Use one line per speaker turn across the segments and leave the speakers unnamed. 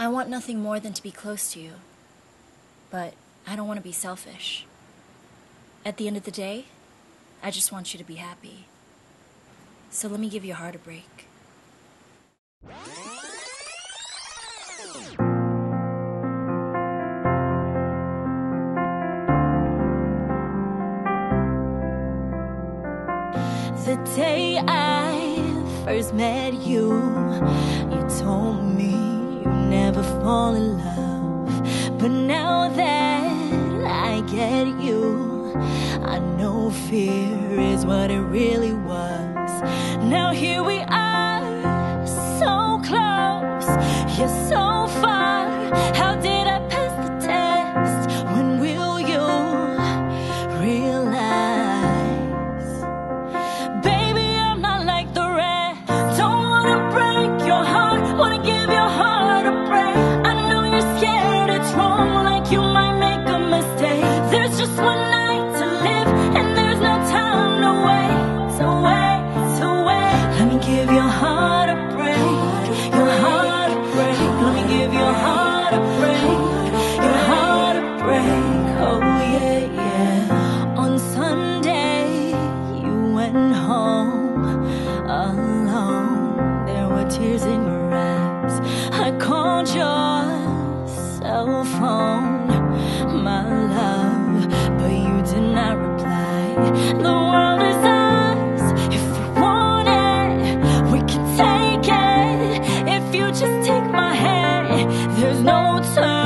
I want nothing more than to be close to you. But I don't want to be selfish. At the end of the day, I just want you to be happy. So let me give your heart a break. The day I first met you, you told me never fall in love. But now that I get you, I know fear is what it really was. Now here we are, so close, yet so far. How did I pass the test? When will you realize? Tears in your eyes. I called your just take my hand, there's no turning.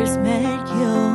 first met you.